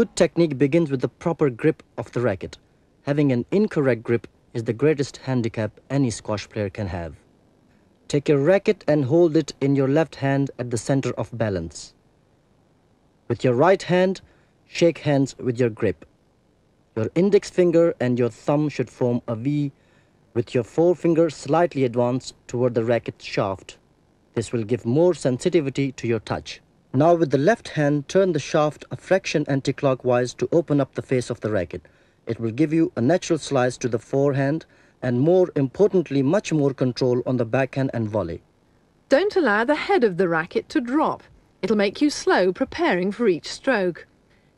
good technique begins with the proper grip of the racket. Having an incorrect grip is the greatest handicap any squash player can have. Take your racket and hold it in your left hand at the center of balance. With your right hand, shake hands with your grip. Your index finger and your thumb should form a V with your forefinger slightly advanced toward the racket shaft. This will give more sensitivity to your touch. Now with the left hand, turn the shaft a fraction anti-clockwise to open up the face of the racket. It will give you a natural slice to the forehand and more importantly, much more control on the backhand and volley. Don't allow the head of the racket to drop. It'll make you slow preparing for each stroke.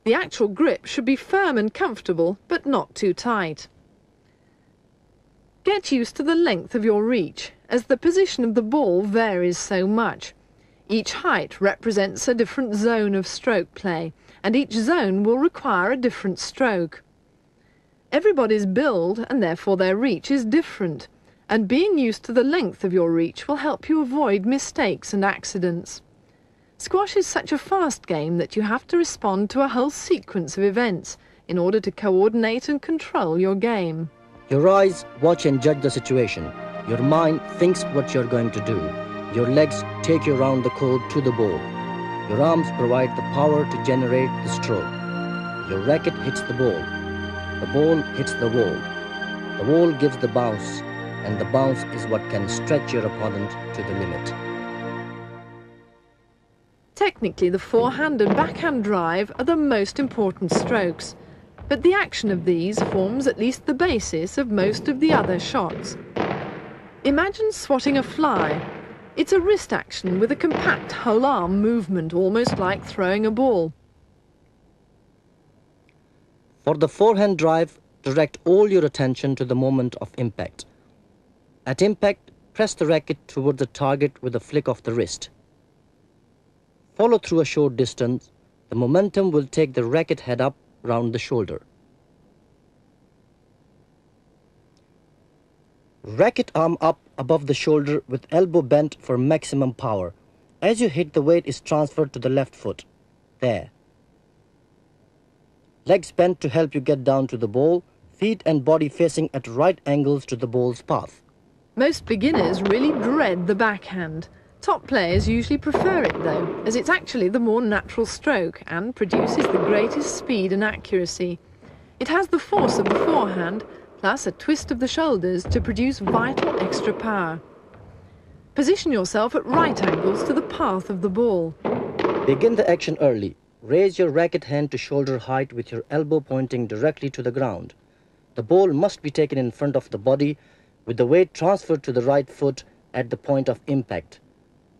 The actual grip should be firm and comfortable, but not too tight. Get used to the length of your reach, as the position of the ball varies so much. Each height represents a different zone of stroke play, and each zone will require a different stroke. Everybody's build, and therefore their reach, is different, and being used to the length of your reach will help you avoid mistakes and accidents. Squash is such a fast game that you have to respond to a whole sequence of events in order to coordinate and control your game. Your eyes watch and judge the situation. Your mind thinks what you're going to do. Your legs take you around the court to the ball. Your arms provide the power to generate the stroke. Your racket hits the ball. The ball hits the wall. The wall gives the bounce, and the bounce is what can stretch your opponent to the limit. Technically, the forehand and backhand drive are the most important strokes, but the action of these forms at least the basis of most of the other shots. Imagine swatting a fly. It's a wrist action with a compact whole arm movement, almost like throwing a ball. For the forehand drive, direct all your attention to the moment of impact. At impact, press the racket toward the target with a flick of the wrist. Follow through a short distance. The momentum will take the racket head up round the shoulder. Racket arm up above the shoulder with elbow bent for maximum power. As you hit, the weight is transferred to the left foot. There. Legs bent to help you get down to the ball, feet and body facing at right angles to the ball's path. Most beginners really dread the backhand. Top players usually prefer it though, as it's actually the more natural stroke and produces the greatest speed and accuracy. It has the force of the forehand, plus a twist of the shoulders to produce vital extra power. Position yourself at right angles to the path of the ball. Begin the action early. Raise your racket hand to shoulder height with your elbow pointing directly to the ground. The ball must be taken in front of the body with the weight transferred to the right foot at the point of impact.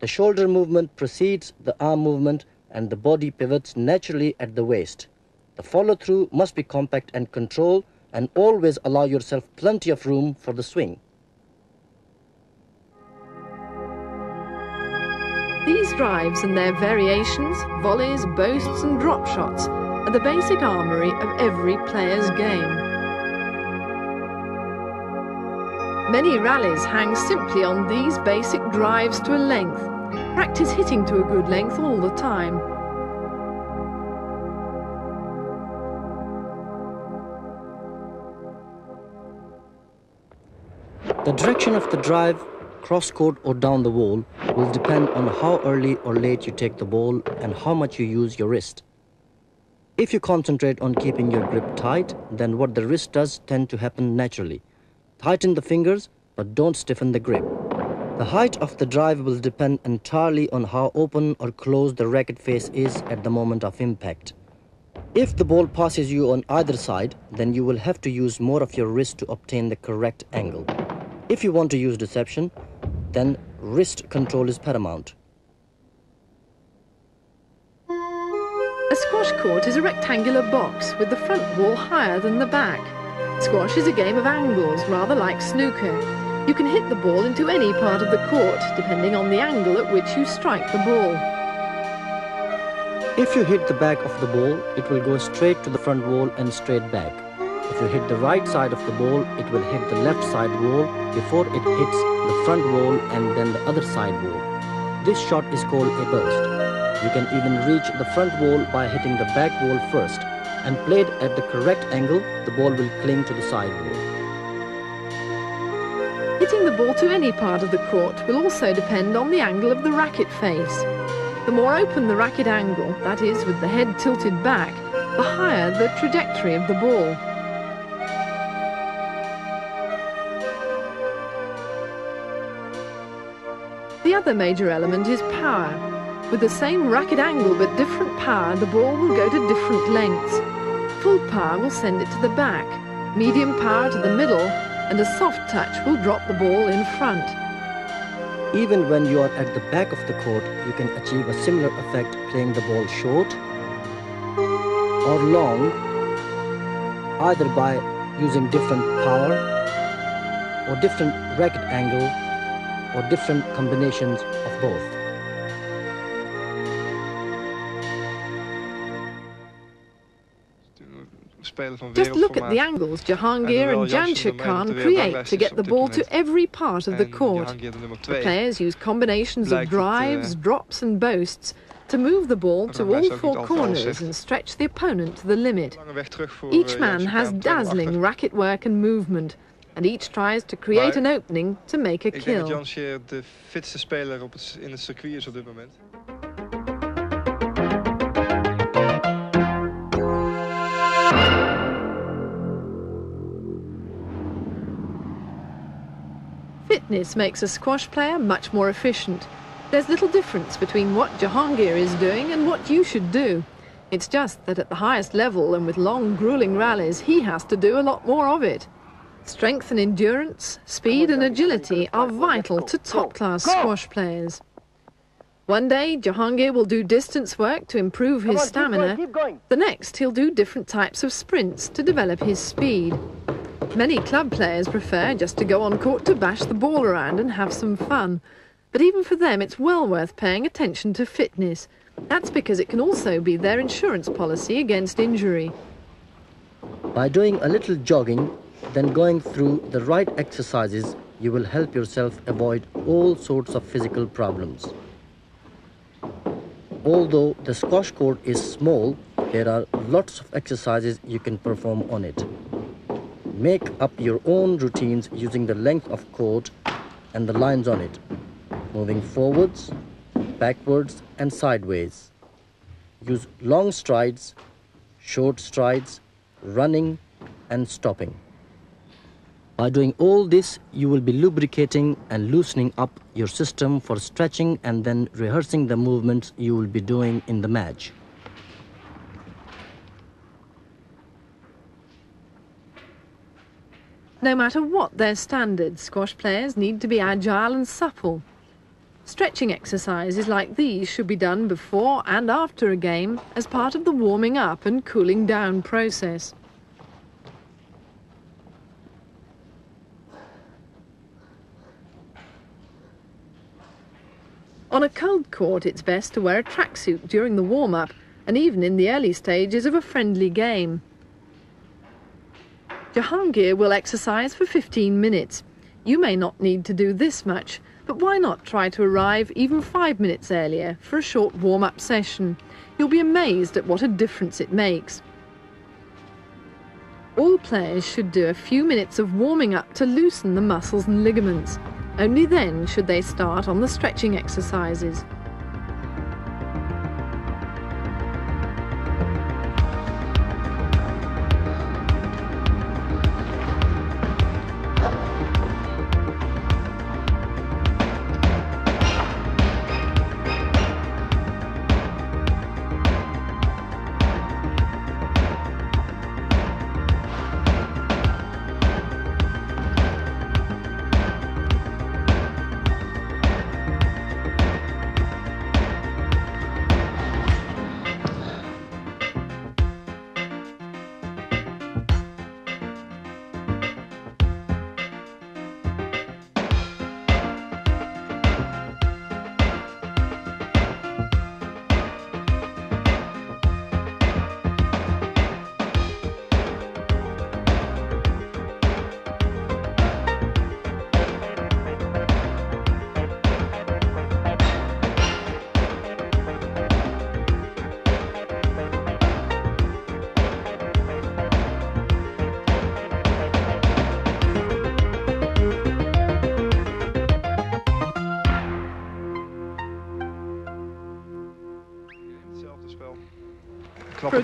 The shoulder movement precedes the arm movement and the body pivots naturally at the waist. The follow through must be compact and controlled and always allow yourself plenty of room for the swing. These drives and their variations, volleys, boasts and drop shots are the basic armoury of every player's game. Many rallies hang simply on these basic drives to a length. Practice hitting to a good length all the time. The direction of the drive cross court or down the wall will depend on how early or late you take the ball and how much you use your wrist. If you concentrate on keeping your grip tight, then what the wrist does tend to happen naturally. Tighten the fingers, but don't stiffen the grip. The height of the drive will depend entirely on how open or closed the racket face is at the moment of impact. If the ball passes you on either side, then you will have to use more of your wrist to obtain the correct angle. If you want to use deception, then wrist control is paramount. A squash court is a rectangular box with the front wall higher than the back. Squash is a game of angles, rather like snooker. You can hit the ball into any part of the court, depending on the angle at which you strike the ball. If you hit the back of the ball, it will go straight to the front wall and straight back. You hit the right side of the ball, it will hit the left side wall before it hits the front wall and then the other side wall. This shot is called a boast. You can even reach the front wall by hitting the back wall first. and played at the correct angle, the ball will cling to the sideboard. Hitting the ball to any part of the court will also depend on the angle of the racket face. The more open the racket angle, that is, with the head tilted back, the higher the trajectory of the ball. The other major element is power. With the same racket angle but different power, the ball will go to different lengths. Full power will send it to the back, medium power to the middle, and a soft touch will drop the ball in front. Even when you are at the back of the court, you can achieve a similar effect playing the ball short or long, either by using different power or different racket angle or different combinations of both. Just look at the angles Jahangir and Jansher Khan create to get the ball to every part of the court. The players use combinations of drives, drops and boasts to move the ball to all four corners and stretch the opponent to the limit. Each man has dazzling racket work and movement, and each tries to create an opening to make a kill. de fitste speler op het, in het circuit is op dit moment. Fitness makes a squash player much more efficient. There's little difference between what Jahangir is doing and what you should do. It's just that at the highest level and with long, grueling rallies, he has to do a lot more of it. Strength and endurance, speed and agility are vital to top-class squash players. One day, Jahangir will do distance work to improve his stamina. The next, he'll do different types of sprints to develop his speed. Many club players prefer just to go on court to bash the ball around and have some fun. But even for them, it's well worth paying attention to fitness. That's because it can also be their insurance policy against injury. By doing a little jogging, then going through the right exercises, you will help yourself avoid all sorts of physical problems. Although the squash court is small, there are lots of exercises you can perform on it. Make up your own routines using the length of court and the lines on it moving forwards, backwards and sideways. Use long strides, short strides, running and stopping. By doing all this, you will be lubricating and loosening up your system for stretching and then rehearsing the movements you will be doing in the match. No matter what their standards, squash players need to be agile and supple. Stretching exercises like these should be done before and after a game as part of the warming up and cooling down process. On a cold court, it's best to wear a tracksuit during the warm-up and even in the early stages of a friendly game. Jahangir will exercise for 15 minutes. You may not need to do this much, but why not try to arrive even five minutes earlier for a short warm-up session? You'll be amazed at what a difference it makes. All players should do a few minutes of warming up to loosen the muscles and ligaments. Only then should they start on the stretching exercises.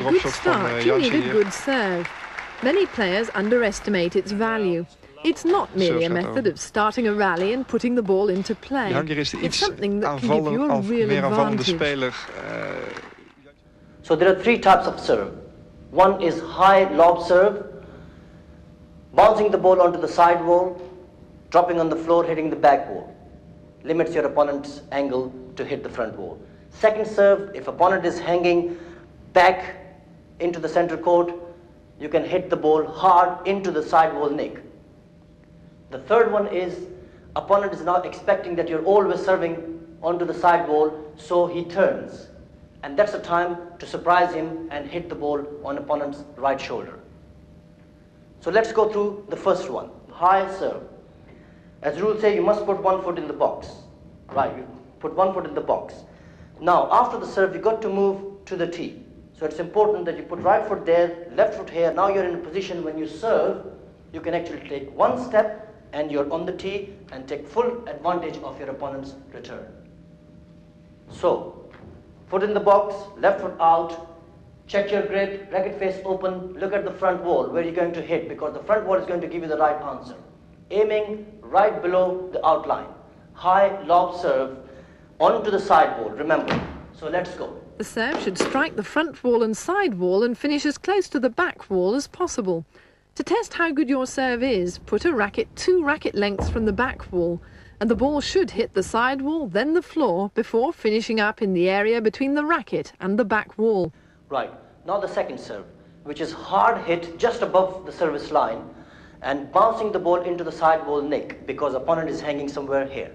A good start, you need a good serve. Many players underestimate its value. It's not merely a method of starting a rally and putting the ball into play. It's something that can give you a real advantage. Uh, so there are three types of serve. One is high lob serve, bouncing the ball onto the side wall, dropping on the floor, hitting the back wall. Limits your opponent's angle to hit the front wall. Second serve, if opponent is hanging back into the center court, you can hit the ball hard into the side wall nick. The third one is opponent is now expecting that you're always serving onto the side wall, so he turns. And that's the time to surprise him and hit the ball on opponent's right shoulder. So let's go through the first one, high serve. As rules say, you must put one foot in the box. Right, you put one foot in the box. Now, after the serve, you got to move to the tee. So it's important that you put right foot there, left foot here. Now you're in a position when you serve, you can actually take one step and you're on the tee and take full advantage of your opponent's return. So, foot in the box, left foot out, check your grip, racket face open, look at the front wall where you're going to hit because the front wall is going to give you the right answer. Aiming right below the outline. High lob serve onto the side wall, remember. So let's go. The serve should strike the front wall and side wall and finish as close to the back wall as possible. To test how good your serve is, put a racket two racket lengths from the back wall, and the ball should hit the side wall, then the floor, before finishing up in the area between the racket and the back wall. Right. Now the second serve, which is hard hit just above the service line and bouncing the ball into the side wall nick because opponent is hanging somewhere here.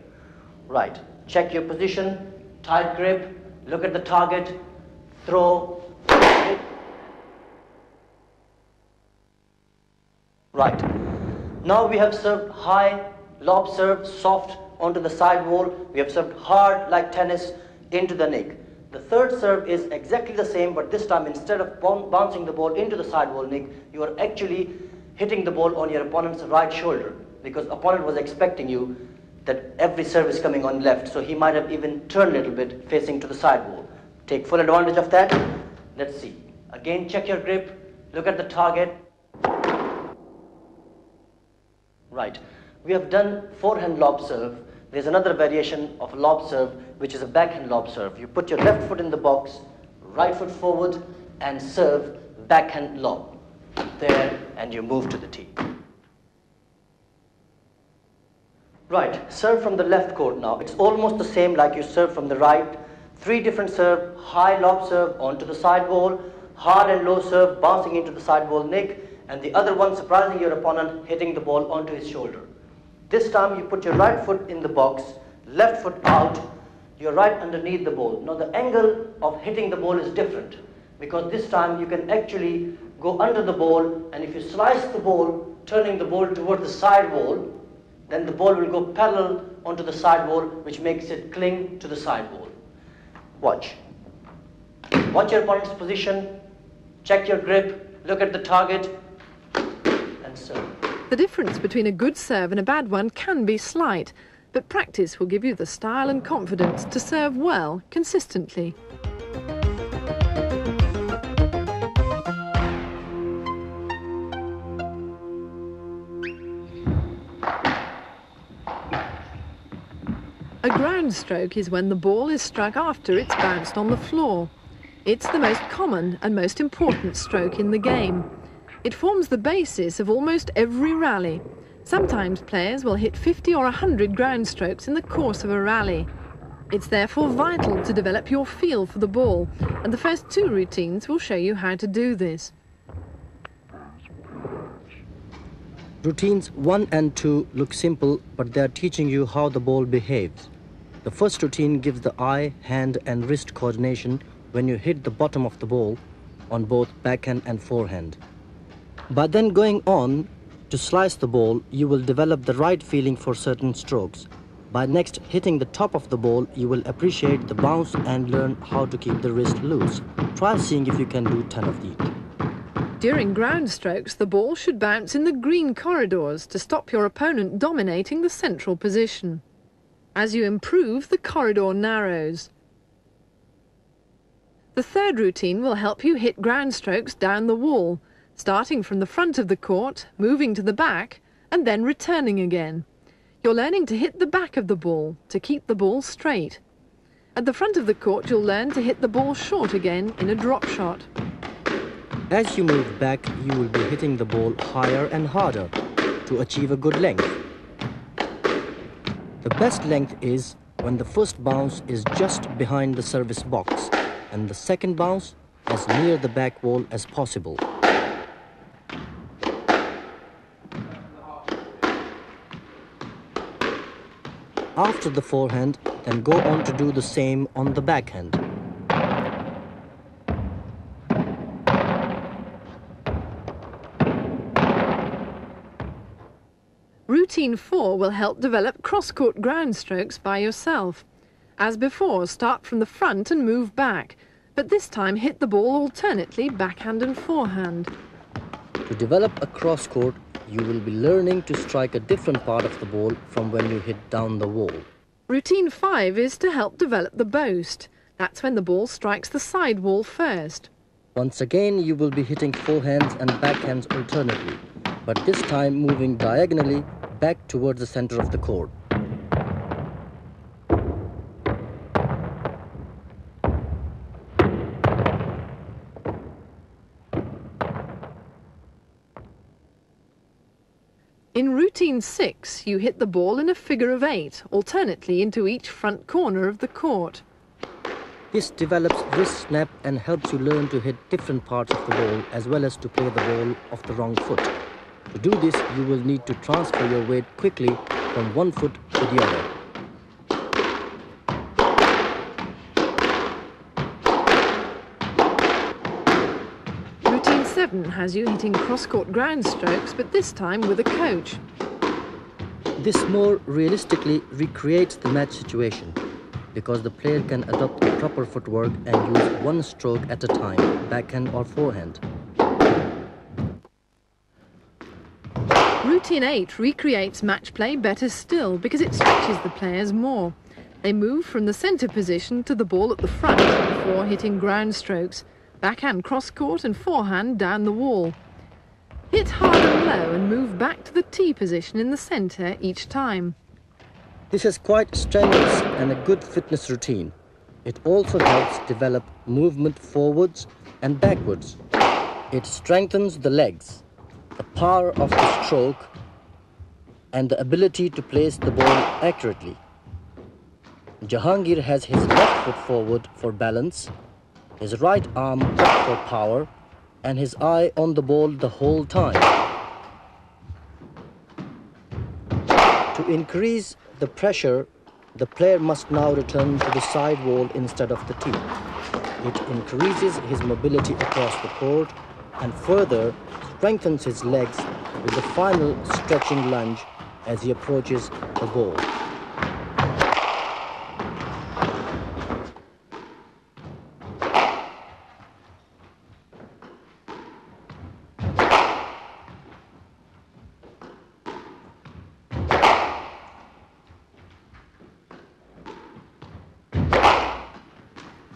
Right. Check your position, tight grip, look at the target, throw, Right. Now we have served high, lob serve, soft onto the side wall. We have served hard like tennis into the nick. The third serve is exactly the same, but this time instead of bouncing the ball into the side wall nick, you are actually hitting the ball on your opponent's right shoulder because opponent was expecting you that every serve is coming on left, so he might have even turned a little bit facing to the side wall. Take full advantage of that. Let's see. Again, check your grip, look at the target, Right. We have done forehand lob serve. There's another variation of lob serve, which is a backhand lob serve. You put your left foot in the box, right foot forward, and serve backhand lob. There, and you move to the tee. Right, serve from the left court now. It's almost the same like you serve from the right. Three different serve, high lob serve onto the side wall, hard and low serve bouncing into the side wall nick, and the other one surprising your opponent hitting the ball onto his shoulder. This time you put your right foot in the box, left foot out, you're right underneath the ball. Now the angle of hitting the ball is different because this time you can actually go under the ball and if you slice the ball, turning the ball toward the side wall, then the ball will go parallel onto the side wall which makes it cling to the side wall. Watch. Watch your opponent's position, check your grip, look at the target, and serve. the difference between a good serve and a bad one can be slight, but practice will give you the style and confidence to serve well consistently. A ground stroke is when the ball is struck after it's bounced on the floor. It's the most common and most important stroke in the game. It forms the basis of almost every rally. Sometimes players will hit 50 or 100 ground strokes in the course of a rally. It's therefore vital to develop your feel for the ball, and the first two routines will show you how to do this. Routines 1 and 2 look simple, but they are teaching you how the ball behaves. The first routine gives the eye, hand and wrist coordination when you hit the bottom of the ball on both backhand and forehand. By then going on to slice the ball, you will develop the right feeling for certain strokes. By next hitting the top of the ball, you will appreciate the bounce and learn how to keep the wrist loose. Try seeing if you can do 10 of these. During ground strokes, the ball should bounce in the green corridors to stop your opponent dominating the central position. As you improve, the corridor narrows. The third routine will help you hit ground strokes down the wall, starting from the front of the court, moving to the back, and then returning again. You're learning to hit the back of the ball to keep the ball straight. At the front of the court, you'll learn to hit the ball short again in a drop shot. As you move back, you will be hitting the ball higher and harder to achieve a good length. The best length is when the first bounce is just behind the service box and the second bounce as near the back wall as possible. After the forehand, then go on to do the same on the backhand. Routine 4 will help develop cross-court ground strokes by yourself. As before, start from the front and move back, but this time hit the ball alternately backhand and forehand. To develop a cross court, you will be learning to strike a different part of the ball from when you hit down the wall. Routine 5 is to help develop the boast. That's when the ball strikes the side wall first. Once again, you will be hitting forehands and backhands alternately, but this time moving diagonally back towards the center of the court. In routine 6, you hit the ball in a figure of 8, alternately into each front corner of the court. This develops wrist snap and helps you learn to hit different parts of the ball as well as to play the ball off the wrong foot. To do this, you will need to transfer your weight quickly from one foot to the other. Routine 7 has you hitting cross-court ground strokes, but this time with a coach. This more realistically recreates the match situation because the player can adopt the proper footwork and use one stroke at a time, backhand or forehand. Routine 8 recreates match play better still because it stretches the players more. They move from the centre position to the ball at the front before hitting ground strokes, backhand cross court and forehand down the wall. Hit hard and low and move back to the T position in the centre each time. This is quite strenuous and a good fitness routine. It also helps develop movement forwards and backwards. It strengthens the legs, the power of the stroke, and the ability to place the ball accurately. Jahangir has his left foot forward for balance, his right arm up for power, and his eye on the ball the whole time. To increase the pressure, the player must now return to the side wall instead of the tee. It increases his mobility across the court and further strengthens his legs with the final stretching lunge as he approaches the ball.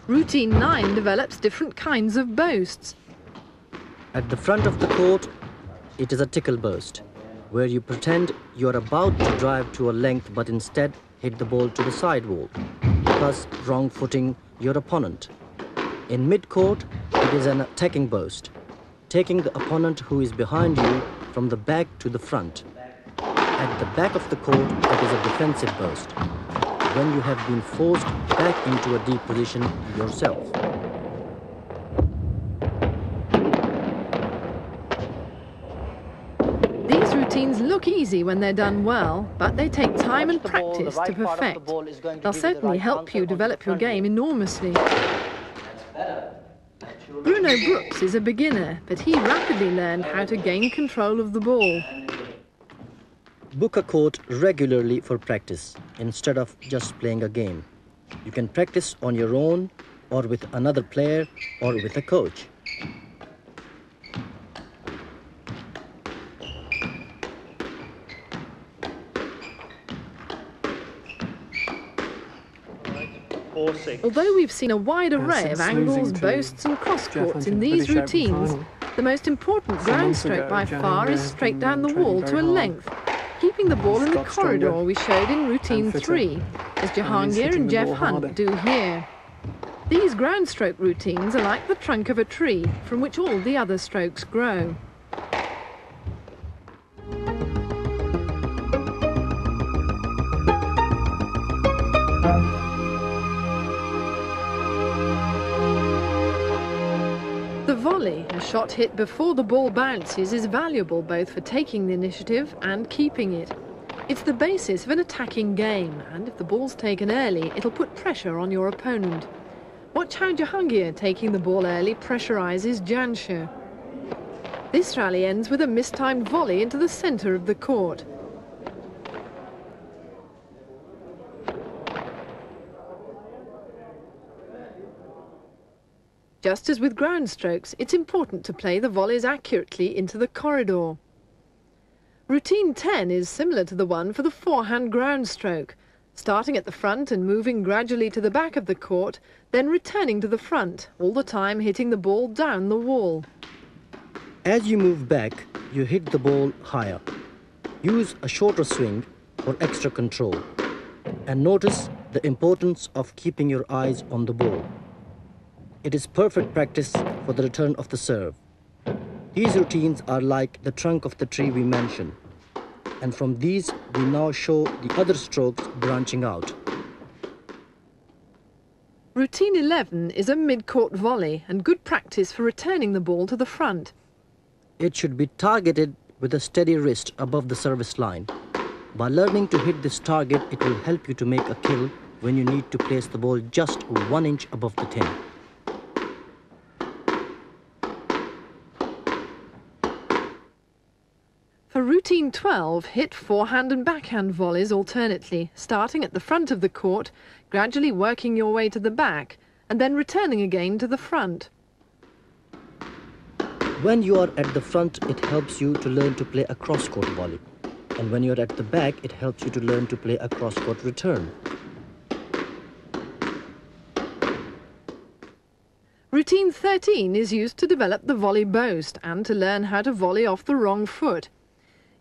Routine 9 develops different kinds of boasts. At the front of the court, it is a trickle boast, where you pretend you are about to drive to a length but instead hit the ball to the side wall, thus wrong footing your opponent. In mid-court, it is an attacking boast, taking the opponent who is behind you from the back to the front. At the back of the court, it is a defensive boast, when you have been forced back into a deep position yourself. These routines look easy when they're done well, but they take time and practice to perfect. They'll certainly help you develop your game enormously. Bruno Brookes is a beginner, but he rapidly learned how to gain control of the ball. Book a court regularly for practice instead of just playing a game. You can practice on your own or with another player or with a coach. Although we've seen a wide array of angles, boasts and cross courts in these routines, the most important ground stroke by far is straight down the wall to a length, keeping the ball in the corridor we showed in routine 3, as Jahangir and Geoff Hunt do here. These ground stroke routines are like the trunk of a tree from which all the other strokes grow. Volley, a shot hit before the ball bounces, is valuable both for taking the initiative and keeping it. It's the basis of an attacking game, and if the ball's taken early, it'll put pressure on your opponent. Watch how Jahangir taking the ball early pressurises Jansher. This rally ends with a mistimed volley into the centre of the court. Just as with ground strokes, it's important to play the volleys accurately into the corridor. Routine 10 is similar to the one for the forehand ground stroke, starting at the front and moving gradually to the back of the court, then returning to the front, all the time hitting the ball down the wall. As you move back, you hit the ball higher. Use a shorter swing for extra control. And notice the importance of keeping your eyes on the ball. It is perfect practice for the return of the serve. These routines are like the trunk of the tree we mentioned. And from these, we now show the other strokes branching out. Routine 11 is a mid-court volley and good practice for returning the ball to the front. It should be targeted with a steady wrist above the service line. By learning to hit this target, it will help you to make a kill when you need to place the ball just one inch above the tin. For routine 12, hit forehand and backhand volleys alternately, starting at the front of the court, gradually working your way to the back, and then returning again to the front. When you are at the front, it helps you to learn to play a cross-court volley. And when you're at the back, it helps you to learn to play a cross-court return. Routine 13 is used to develop the volley boast and to learn how to volley off the wrong foot.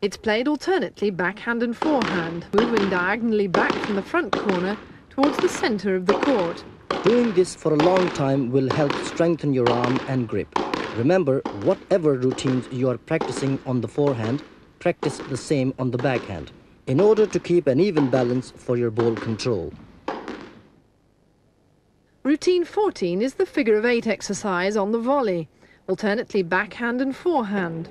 It's played alternately backhand and forehand, moving diagonally back from the front corner towards the centre of the court. Doing this for a long time will help strengthen your arm and grip. Remember, whatever routines you are practicing on the forehand, practice the same on the backhand, in order to keep an even balance for your ball control. Routine 14 is the figure of eight exercise on the volley, alternately backhand and forehand.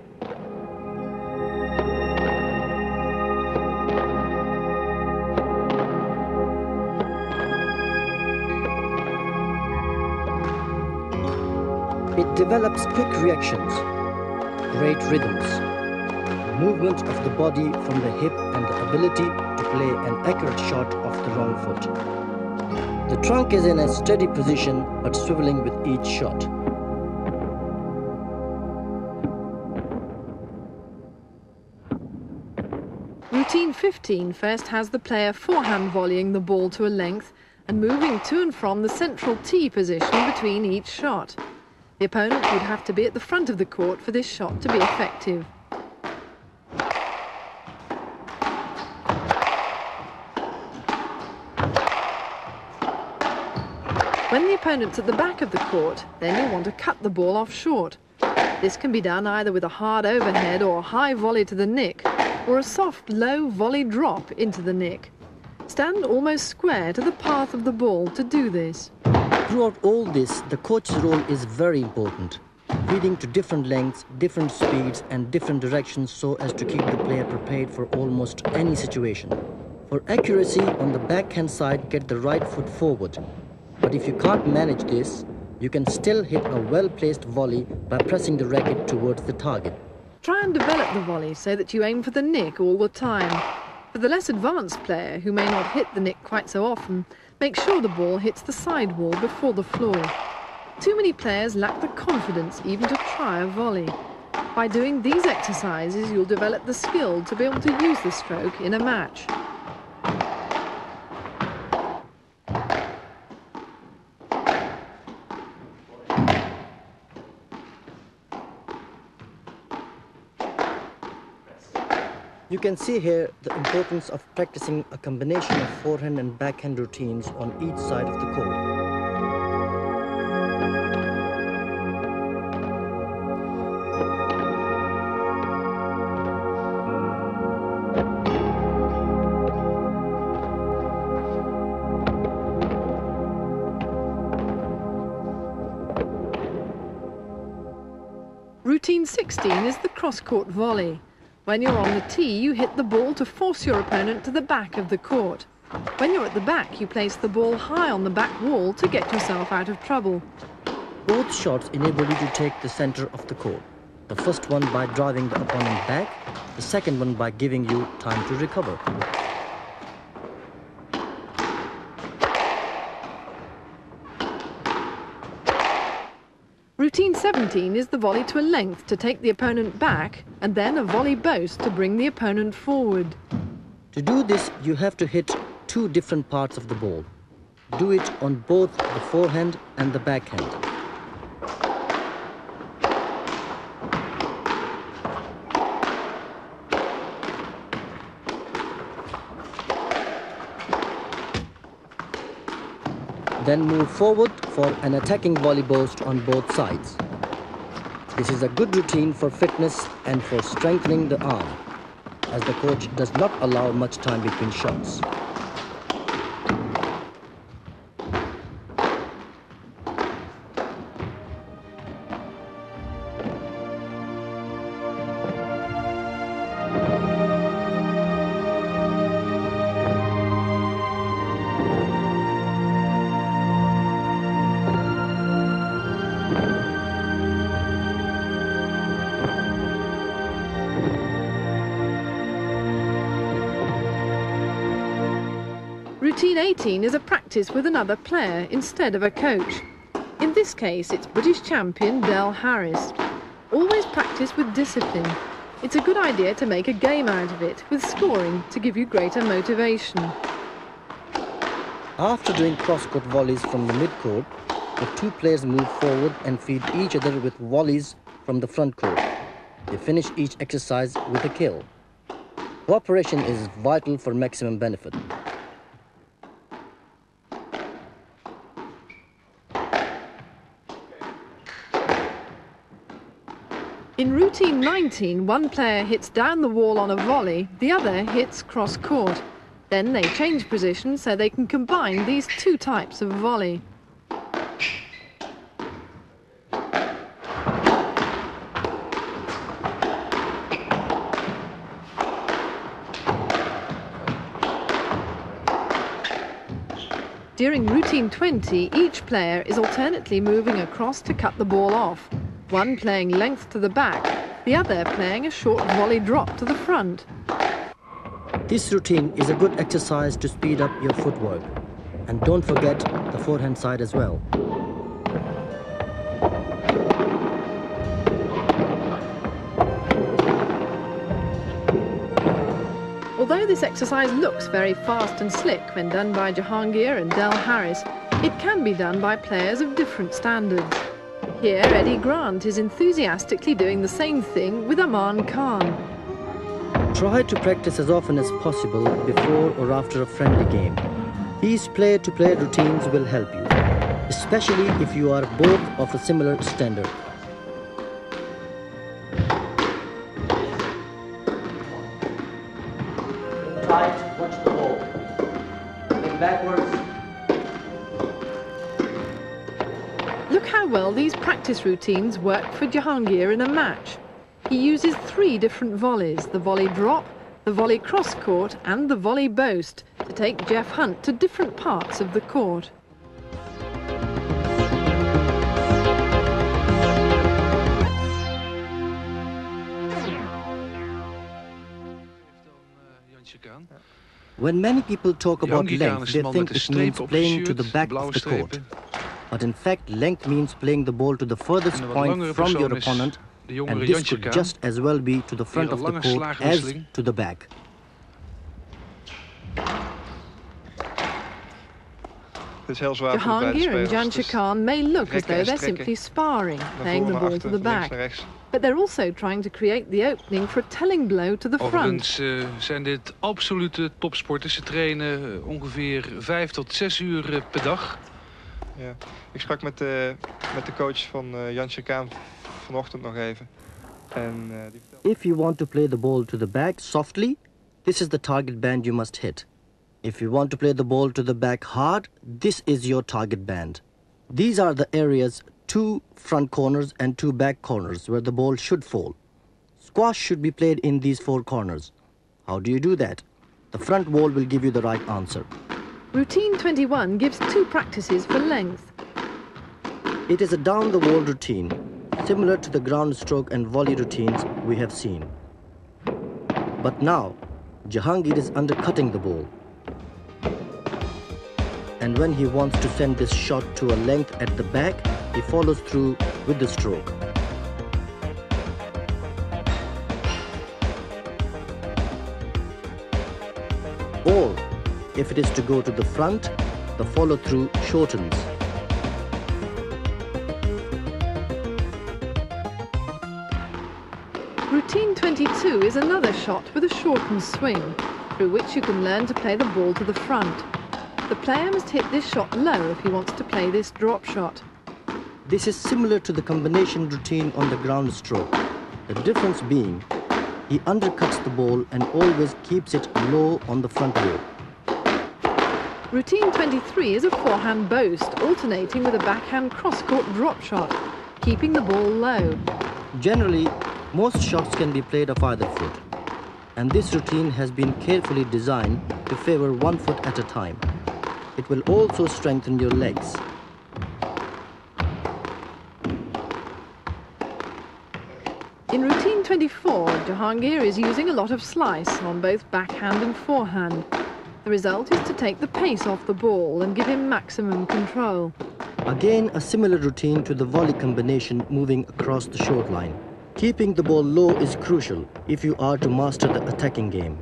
It develops quick reactions, great rhythms, movement of the body from the hip and the ability to play an accurate shot off the wrong foot. The trunk is in a steady position but swiveling with each shot. Routine 15 first has the player forehand volleying the ball to a length and moving to and from the central T position between each shot. The opponent would have to be at the front of the court for this shot to be effective. When the opponent's at the back of the court, then you want to cut the ball off short. This can be done either with a hard overhead or a high volley to the nick, or a soft, low volley drop into the nick. Stand almost square to the path of the ball to do this. Throughout all this, the coach's role is very important, feeding to different lengths, different speeds and different directions so as to keep the player prepared for almost any situation. For accuracy, on the backhand side, get the right foot forward. But if you can't manage this, you can still hit a well-placed volley by pressing the racket towards the target. Try and develop the volley so that you aim for the nick all the time. For the less advanced player, who may not hit the nick quite so often, Make sure the ball hits the side wall before the floor. Too many players lack the confidence even to try a volley. By doing these exercises, you'll develop the skill to be able to use the stroke in a match. You can see here the importance of practicing a combination of forehand and backhand routines on each side of the court. Routine 16 is the cross-court volley. When you're on the tee, you hit the ball to force your opponent to the back of the court. When you're at the back, you place the ball high on the back wall to get yourself out of trouble. Both shots enable you to take the center of the court. The first one by driving the opponent back, the second one by giving you time to recover. Routine 17 is the volley to a length to take the opponent back and then a volley boast to bring the opponent forward. To do this, you have to hit two different parts of the ball. Do it on both the forehand and the backhand. Then move forward for an attacking volley boast on both sides. This is a good routine for fitness and for strengthening the arm, as the coach does not allow much time between shots. Routine 18 is a practice with another player instead of a coach. In this case, it's British champion Del Harris. Always practice with discipline. It's a good idea to make a game out of it, with scoring to give you greater motivation. After doing cross-court volleys from the mid-court, the two players move forward and feed each other with volleys from the front court. They finish each exercise with a kill. Cooperation is vital for maximum benefit. In routine 19, one player hits down the wall on a volley, the other hits cross court. Then they change position so they can combine these two types of volley. During routine 20, each player is alternately moving across to cut the ball off. One playing length to the back, the other playing a short volley drop to the front. This routine is a good exercise to speed up your footwork. And don't forget the forehand side as well. Although this exercise looks very fast and slick when done by Jahangir and Del Harris, it can be done by players of different standards. Here, Eddie Grant is enthusiastically doing the same thing with Aman Khan. Try to practice as often as possible before or after a friendly game. These player-to-player routines will help you, especially if you are both of a similar standard. Practice routines work for Jahangir in a match. He uses three different volleys, the volley drop, the volley cross court and the volley boast, to take Geoff Hunt to different parts of the court. When many people talk about length, they think met it means playing to the back of the court. But in fact, length means playing the ball to the furthest point from your opponent, and this Jantje could just as well be to the front of the court as to the back. Het is heel zwaar voor beide Jahangir and Dus Khan may look as though they're simply sparring, naar playing the ball to the back. but they're also trying to create the opening for a telling blow to the front. Overigens uh, zijn dit absolute topsporters. Ze trainen uh, ongeveer vijf tot zes uur uh, per dag. Ja, ik sprak met de, met de coach van uh, Kaan vanochtend nog even. En, uh, die If you want to play the ball to the back softly, this is the target band you must hit. If you want to play the ball to the back hard, this is your target band. These are the areas, two front corners and two back corners, where the ball should fall. Squash should be played in these four corners. How do you do that? The front wall will give you the right answer. Routine 21 gives two practices for length. It is a down-the-wall routine, similar to the ground stroke and volley routines we have seen. But now, Jahangir is undercutting the ball. And when he wants to send this shot to a length at the back, he follows through with the stroke. If it is to go to the front, the follow-through shortens. Routine 22 is another shot with a shortened swing, through which you can learn to play the ball to the front. The player must hit this shot low if he wants to play this drop shot. This is similar to the combination routine on the ground stroke. The difference being, he undercuts the ball and always keeps it low on the front wall. Routine 23 is a forehand boast, alternating with a backhand cross-court drop shot, keeping the ball low. Generally, most shots can be played off either foot, and this routine has been carefully designed to favor one foot at a time. It will also strengthen your legs. In routine 24, Jahangir is using a lot of slice on both backhand and forehand. The result is to take the pace off the ball and give him maximum control. Again, a similar routine to the volley combination moving across the short line. Keeping the ball low is crucial if you are to master the attacking game.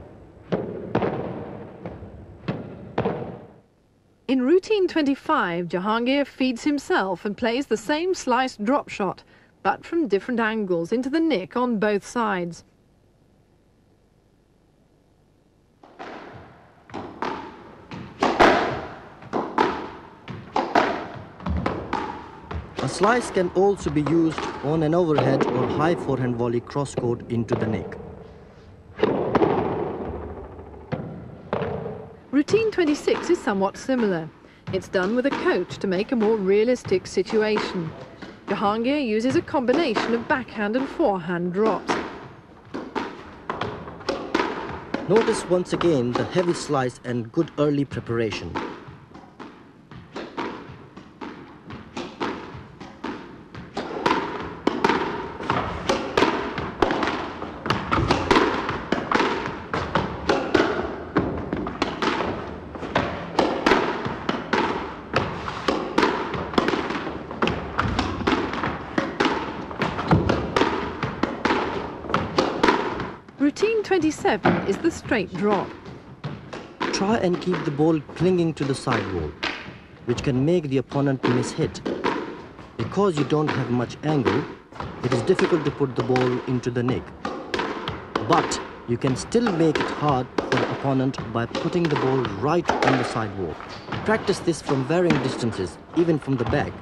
In routine 25, Jahangir feeds himself and plays the same sliced drop shot, but from different angles into the nick on both sides. Slice can also be used on an overhead or high forehand volley cross-court into the nick. Routine 26 is somewhat similar. It's done with a coach to make a more realistic situation. Jahangir uses a combination of backhand and forehand drops. Notice once again the heavy slice and good early preparation. 27 is the straight drop. Try and keep the ball clinging to the sidewall, which can make the opponent miss hit. Because you don't have much angle, it is difficult to put the ball into the nick. But you can still make it hard for the opponent by putting the ball right on the sidewall. Practice this from varying distances, even from the back.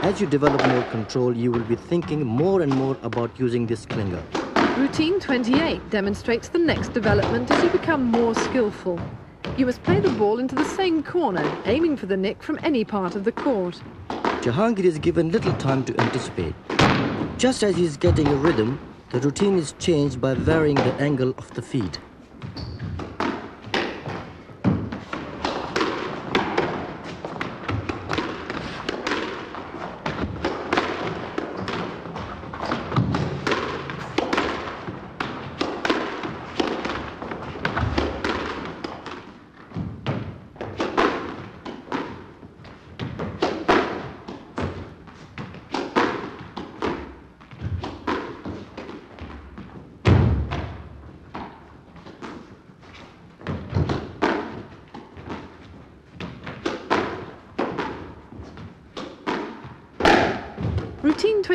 As you develop more control, you will be thinking more and more about using this clinger. Routine 28 demonstrates the next development as you become more skillful. You must play the ball into the same corner, aiming for the nick from any part of the court. Jahangir is given little time to anticipate. Just as he is getting a rhythm, the routine is changed by varying the angle of the feet.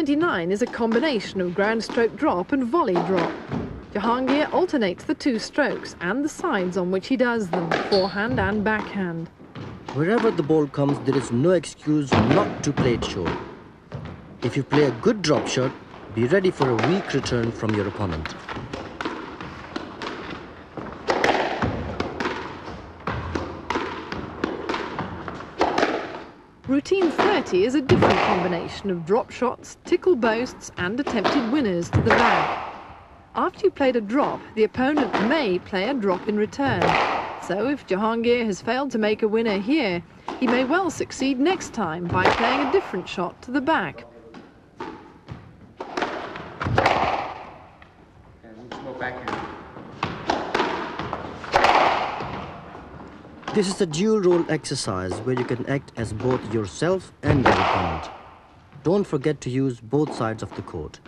Routine 29 is a combination of ground stroke drop and volley drop. Jahangir alternates the two strokes and the sides on which he does them, forehand and backhand. Wherever the ball comes, there is no excuse not to play it short. If you play a good drop shot, be ready for a weak return from your opponent. 30 is a different combination of drop shots, trickle boasts and attempted winners to the back. After you played a drop, the opponent may play a drop in return. So if Jahangir has failed to make a winner here, he may well succeed next time by playing a different shot to the back. This is a dual role exercise where you can act as both yourself and your opponent. Don't forget to use both sides of the court.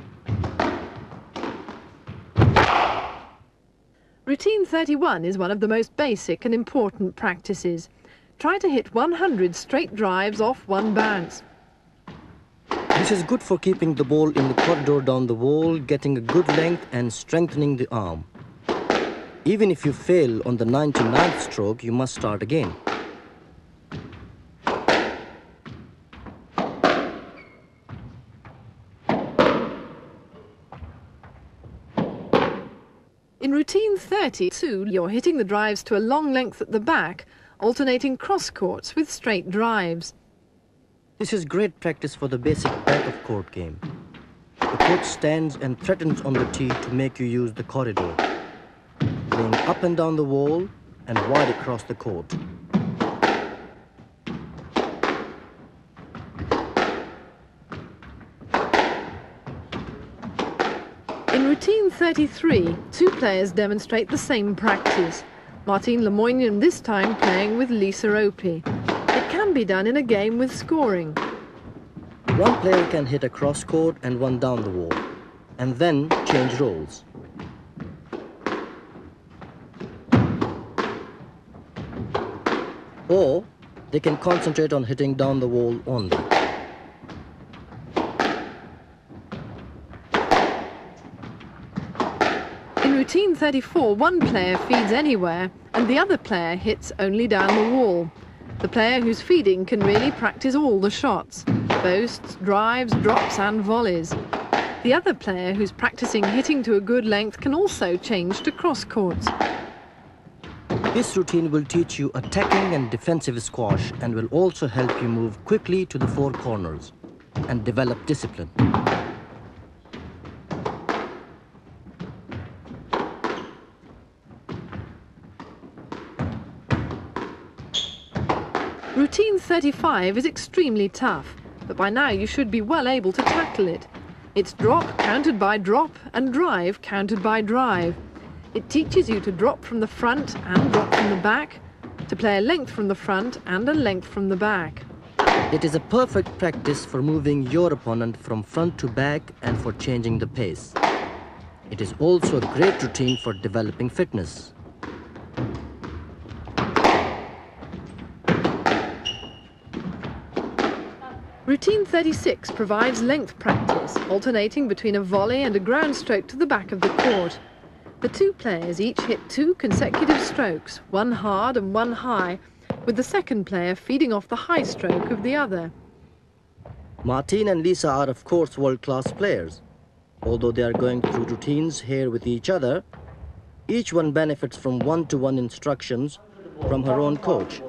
Routine 31 is one of the most basic and important practices. Try to hit 100 straight drives off one bounce. This is good for keeping the ball in the corridor down the wall, getting a good length and strengthening the arm. Even if you fail on the 99th stroke, you must start again. In routine 32, you're hitting the drives to a long length at the back, alternating cross courts with straight drives. This is great practice for the basic back of court game. The coach stands and threatens on the tee to make you use the corridor, playing up and down the wall and wide across the court. In routine 33, two players demonstrate the same practice. Martine Le Moignan this time playing with Lisa Opie. It can be done in a game with scoring. One player can hit a cross court and one down the wall, and then change roles. Or they can concentrate on hitting down the wall only. In routine 34, one player feeds anywhere and the other player hits only down the wall. The player who's feeding can really practice all the shots boasts, drives, drops, and volleys. The other player who's practicing hitting to a good length can also change to cross courts. This routine will teach you attacking and defensive squash and will also help you move quickly to the four corners and develop discipline. Routine 35 is extremely tough, but by now you should be well able to tackle it. It's drop countered by drop and drive countered by drive. It teaches you to drop from the front and drop from the back, to play a length from the front and a length from the back. It is a perfect practice for moving your opponent from front to back and for changing the pace. It is also a great routine for developing fitness. Routine 36 provides length practice, alternating between a volley and a ground stroke to the back of the court. The two players each hit two consecutive strokes, one hard and one high, with the second player feeding off the high stroke of the other. Martine and Lisa are of course world-class players. Although they are going through routines here with each other, each one benefits from one-to-one instructions from her own coach.